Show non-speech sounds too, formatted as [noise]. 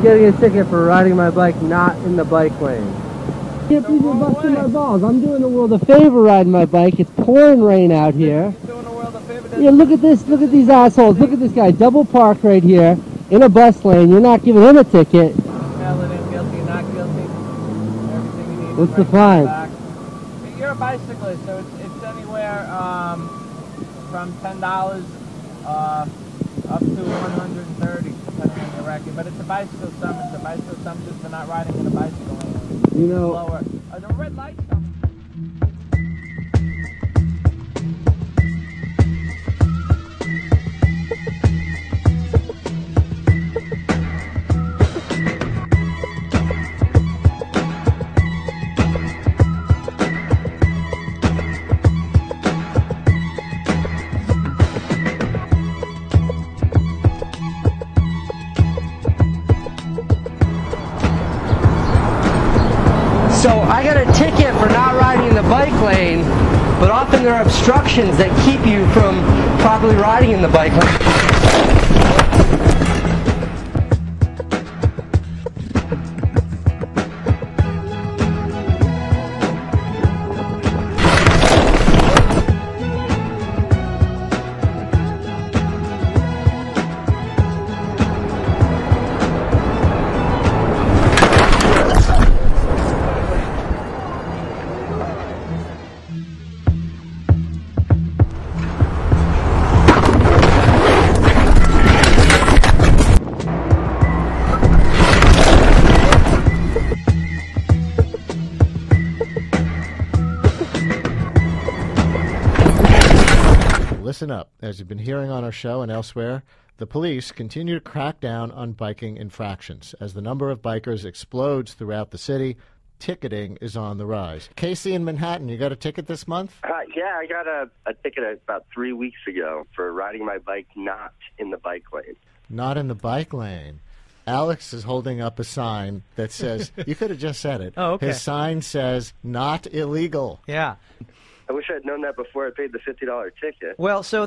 getting a ticket for riding my bike not in the bike lane. Can't believe you're busting my balls. I'm doing the world a favor riding my bike. It's pouring rain out here. Doing the world a favor. Yeah, look at this. Look at these assholes. Look at this guy. Double park right here in a bus lane. You're not giving him a ticket. Valid and guilty, not guilty. Everything you need. What's the right fine? You're a bicyclist, so it's, it's anywhere um, from ten dollars uh, up to one hundred and thirty, But it's a bicycle summons. A bicycle summons just for not riding in a bicycle lane. You know, Lower. The red light summons. So I got a ticket for not riding in the bike lane, but often there are obstructions that keep you from properly riding in the bike lane. Listen up. As you've been hearing on our show and elsewhere, the police continue to crack down on biking infractions. As the number of bikers explodes throughout the city, ticketing is on the rise. Casey in Manhattan, you got a ticket this month? Uh, yeah, I got a, a ticket about three weeks ago for riding my bike not in the bike lane. Not in the bike lane. Alex is holding up a sign that says, [laughs] you could have just said it. Oh, okay. His sign says, not illegal. Yeah. I wish I had known that before I paid the fifty dollar ticket. Well, so